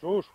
Chus.